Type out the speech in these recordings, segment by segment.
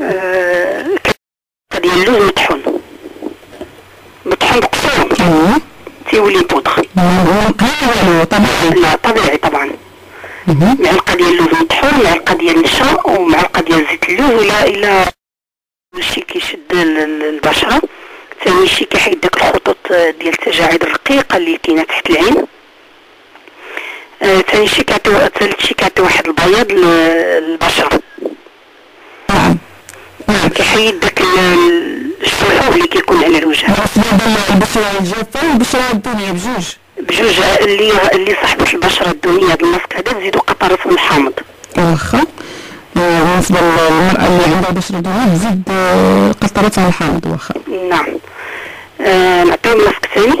آه، ديال اللوز مطحون. مطحون بقصور. تيولي طبيعي لا طبيعي طبعا. معلقه ديال اللوز مطحون معلقه ديال النشا ومعلقه ديال زيت اللوز إلى إلى شي كيشد ال- ال- البشرة. ثاني شي كيحيد داك الخطوط ديال التجاعيد الرقيقة اللي كاينة تحت العين. آه، ثاني شي كيعطي ثالث شي كيعطي واحد البياض للبشره كيحيد داك ال- ال- الشحوب اللي كيكون على الوجه. للبشره الجافه والبشره الدهنيه بجوج. بجوج اللي اللي صاحبة البشرة الدهنية هذا الماسك هذا تزيدو قطرات من الحامض واخا. آه، بالنسبة للمرأة اللي عندها بشره دهنيه تزيد آه، قطرات من الحامض واخا. نعم. آه نعطيو ماسك ثاني.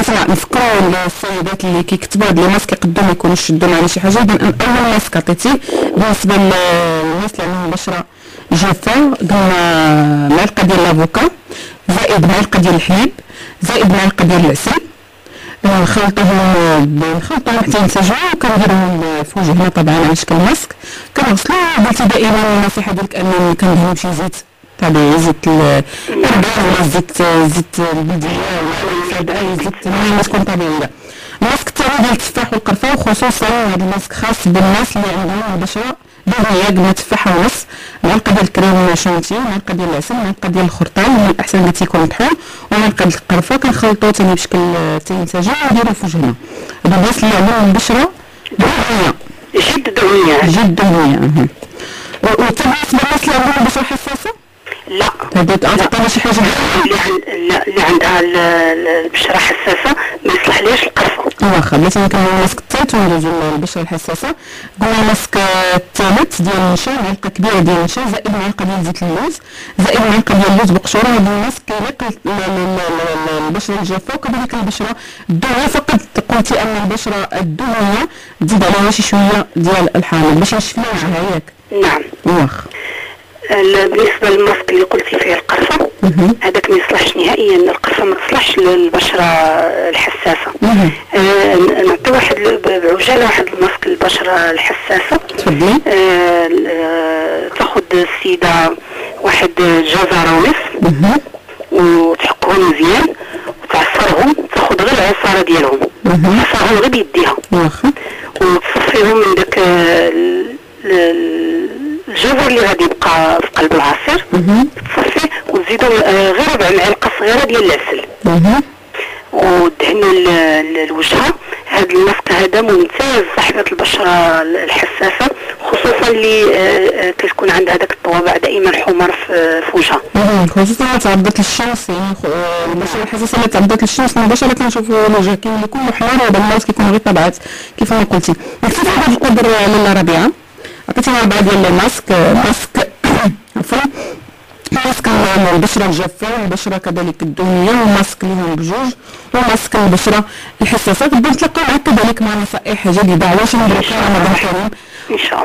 مثلا نفكروا السيدات اللي كيكتبوا هاد لي ماسك يقدروا يكونوا شدوا معنا شي حاجة بان أول ماسك عطيتي بالنسبة للناس اللي عندهم بشره جافه قلنا معلقه ديال لافوكا زائد معلقه ديال الحليب زائد معلقه ديال العسل. آه، نخلطوهم نخلطوهم حتى ينسجموا وكنديروهم في وجهنا طبعا على شكل ماسك. كنغسلو قلتي دائما النصيحه ديالك أنني كندهنو بشي زيت طبيعي زيت ال- الارغان ولا زيت زيت البلدية ولا زيت المهم تكون طبيعية. الثاني ديال التفاح والقرفه وخصوصا هذا الماسك خاص بالناس اللي عندهم بشره دهنيه قلنا تفاحه ونص. معلقه ديال الكريم شونتي معلقه ديال العسل معلقه ديال الخرطال من الأحسن اللي تيكون مطحون ومعلقه ديال القرفه كنخلطو ثاني بشكل تينسجم ونديرو في وجهنا. هذا الناس اللي عندهم بشره دهنيه جد دهنية جد. وحتى بالنسبة للناس اللي عندهم بشره حساسة؟ لا. هذا تعطينا شي حاجة. لا اللي عندها ال- ال- البشرة حساسة ما يصلح ليش القرفة واخا بلاتي نكمل الماسك الثالث وندوزو للبشره الحساسة. قلنا الماسك الثالث ديال النشا معلقه كبيره ديال النشا زائد معلقة ديال زيت اللوز زائد معلقة ديال اللوز بقشورة. هذا الماسك كيليق البشره الجافه وكذلك البشرة الدهنية. فقط قلتي أن البشرة الدهنية تزيد عليها شي شوية ديال الحامض باش نشف لها وجهها ياك نعم. واخا ال- بالنسبة للماسك اللي قلتي فيه. هذاك ما يصلحش نهائيا القرفة ما تصلحش للبشرة الحساسة. مهم. آه نعطي واحد ال- بعجالة واحد الماسك للبشرة الحساسة. تفضلي. آه آه، تاخد السيدة واحد جزرة ونصف مهم. وتحكهم مزيان. وتعصرهم. تاخد غير العصارة ديالهم. تعصرهم غير بيديها. وتصفيهم من داك ال- ال- الجزر اللي غادي يبقى في قلب العصير مهم. تصفيه وتزيدوا آه، غير صغيرة ديال العسل. مهم. ودهنوا ال- ال- الوجه هذا الماسك هذا ممتاز صاحبة البشرة الحساسة خصوصا اللي آه، آه، كتكون عندها داك الطوابع دائما حمر في في وجهها. خصوصا ما تعرضت للشمس يعني آه، البشرة الحساسة اللي تعرضت للشمس من البشره كنشوفوا الوجه كاين كله حمار وهذا الماسك كيكون غير طبيعات كيف ما قلتي. نكتفي بهذا القدر لاله ربيعه عطيتينا اربعه ديال الماسك. آه، ماسك البشرة الجافة والبشرة كذلك الدهنية وماسك لهم بجوج وماسك البشرة الحساسة نتلاقاو معك كذلك مع نصائح جديدة علاش نديرو رمضان كريم إن شاء الله.